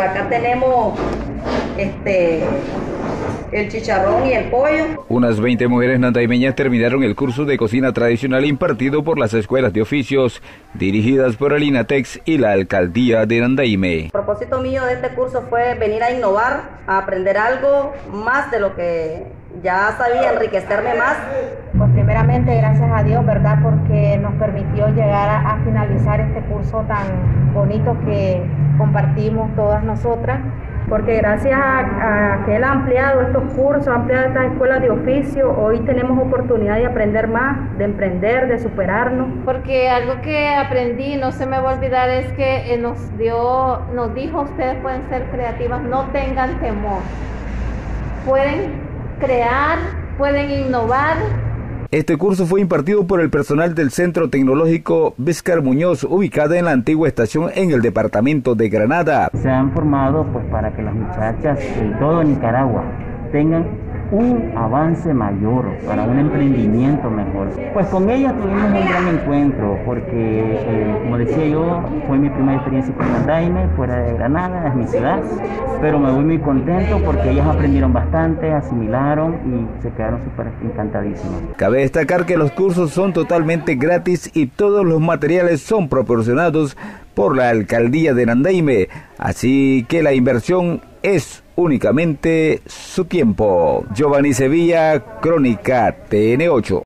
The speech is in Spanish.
Acá tenemos este el chicharrón y el pollo. Unas 20 mujeres nandaimeñas terminaron el curso de cocina tradicional impartido por las escuelas de oficios dirigidas por el INATEX y la alcaldía de Nandaime. El propósito mío de este curso fue venir a innovar, a aprender algo más de lo que ya sabía, enriquecerme más. Pues primeramente gracias a Dios, ¿verdad? Porque nos permitió llegar a, a finalizar este curso tan bonito que compartimos todas nosotras porque gracias a, que él ha ampliado estos cursos, ha ampliado estas escuelas de oficio, hoy tenemos oportunidad de aprender más, de emprender, de superarnos. Porque algo que aprendí, no se me va a olvidar, es que eh, nos dio, nos dijo, ustedes pueden ser creativas, no tengan temor. Pueden crear, pueden innovar, este curso fue impartido por el personal del Centro Tecnológico Vizcar Muñoz, ubicado en la antigua estación en el departamento de Granada. Se han formado pues para que las muchachas de todo Nicaragua tengan un avance mayor, para un emprendimiento mejor. Pues con ella tuvimos un gran encuentro, porque eh, como decía yo, fue mi primera experiencia con Andaime, fuera de Granada, es mi ciudad, pero me voy muy contento porque ellas aprendieron bastante, asimilaron y se quedaron súper encantadísimas. Cabe destacar que los cursos son totalmente gratis y todos los materiales son proporcionados por la alcaldía de Nandaime, así que la inversión es únicamente su tiempo. Giovanni Sevilla, Crónica TN8.